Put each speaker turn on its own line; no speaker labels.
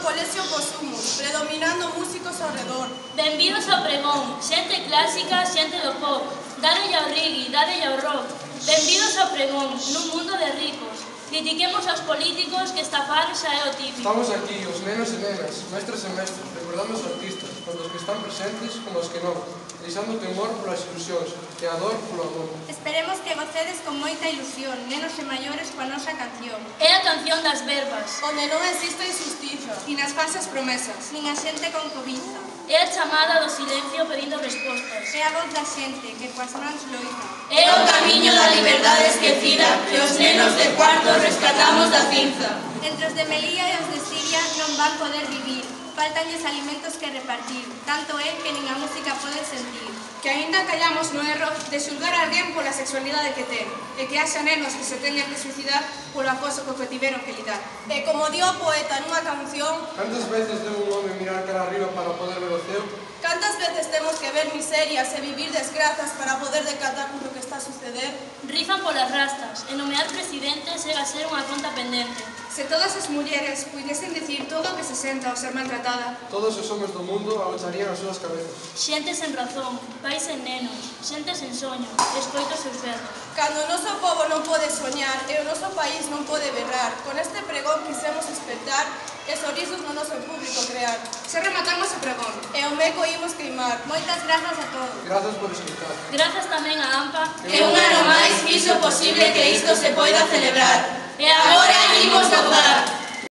colexio posumos, predominando músicos ao redor.
Benvidos ao pregón, xente clásica, xente do pop, darelle ao reggae, darelle ao rock. Benvidos ao pregón, nun mundo de ricos. Critiquemos aos políticos que estafar xa é o típico.
Estamos aquí, os nenos e nenas, mestres e mestres, recordando os artistas, tanto os que están presentes como os que non, deixando o temor polas ilusións e a dor polo amor.
Esperemos que gocedes con moita ilusión, nenos e maiores, coa nosa canción.
É a canción das verbas.
Onde non existe injustiza,
nin as falsas promesas, nin a xente con cobiza.
É a chamada do silencio pedindo respostas.
É a voz da xente que coas mans loita.
É o camiño da liberdade esquecida que os nenos de cuarto rescatamos da cinza.
Entre os de Melilla e os de Siria non van poder vivir, faltanlles alimentos que repartir, tanto é que nin a música pode sentir.
Que aínda callamos no erro de xulgar a alguén pola sexualidade que ten, e que haxa nenos que se teñan que suicidar polo acoso co eh, que tiveron que lidar.
E como dio o poeta nunha canción...
Cantas veces deu un home mirar cara arriba para poder ver o céu?
Cantas veces temos que ver miserias e vivir desgrazas para poder decatar o que está sucedendo?
Rifan polas rastas e nomear presidente chega a ser unha conta pendente.
Se todas as mulleres puidesen decir todo o que se senta ao ser maltratada.
Todos os homens do mundo agacharían as súas cabezas.
Xente sen razón, pais sen nenos, xente sen soño, escoito seus berros.
Cando o noso povo non pode soñar e o noso país non pode berrar, con este pregón quisemos despertar que sorrisos no noso público Meco imos queimar.
Moitas grazas a todos.
Grazas por escutar.
Grazas tamén a AMPA.
Que un ano máis fixo posible que isto se poida celebrar. E agora imos gozar.